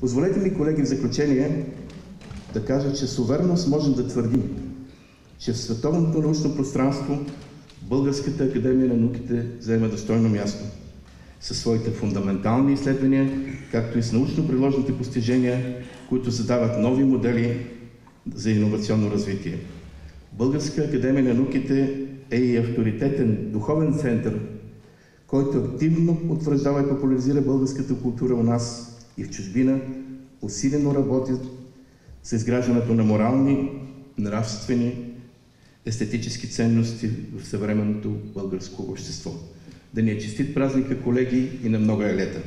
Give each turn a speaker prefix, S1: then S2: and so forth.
S1: Позволете ми, колеги, в заключение да кажа, че с увереност можем да твърдим, че в световното научно пространство Българската академия на науките заема достойно място със своите фундаментални изследвания, както и с научно-приложните постижения, които задават нови модели за иновационно развитие. Българска академия на науките е и авторитетен духовен център, който активно утвърждава и популяризира българската култура у нас и в чужбина, усилено работи за изграждането на морални, нравствени, естетически ценности в съвременното българско общество. Да ни е честит празника, колеги, и на много елета!